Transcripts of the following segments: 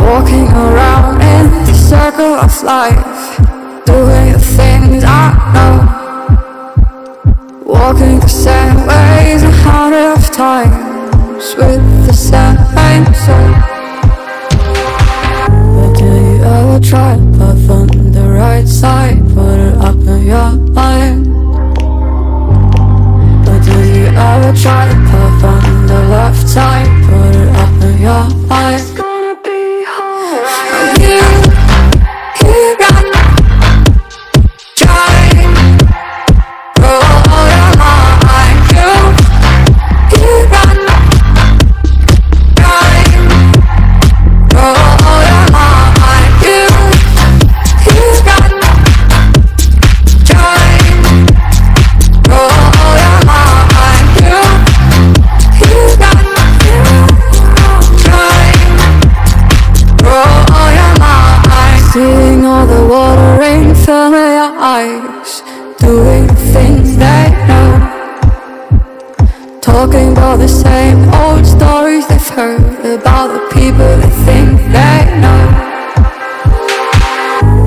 Walking around in the circle of life, doing the things I know. Walking the same ways a hundred of times alright. Things they know Talking about the same old stories they've heard About the people they think they know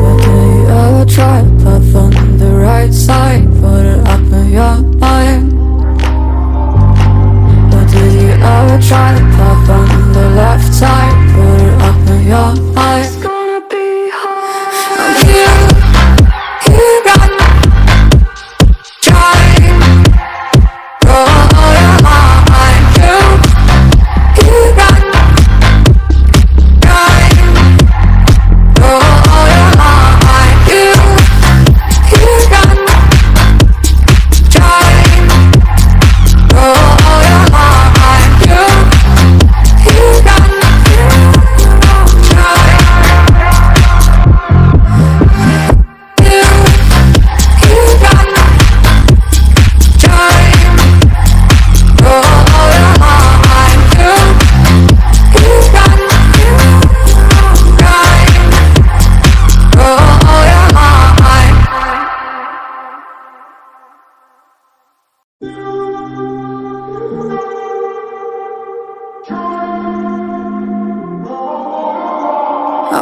But do you ever try to puff on the right side Put it up in your mind but did you ever try to puff on the left side? Put it up in your mind.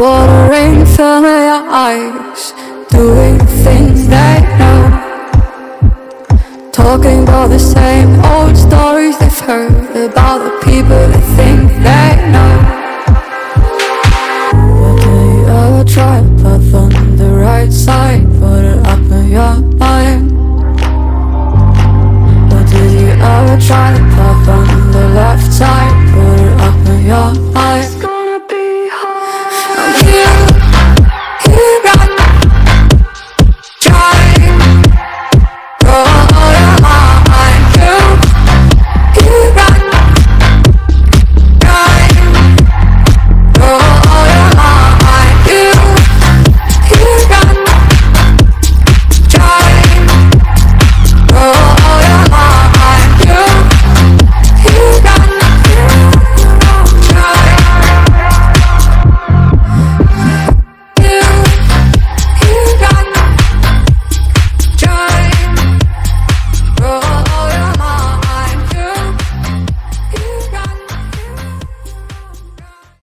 Water rain fell your eyes Doing things they know Talking about the same old stories they've heard About the people they think they know. Okay, I will try Path on the right side Put it up in your mind. But did you ever try the path on the left side Put it up in your mind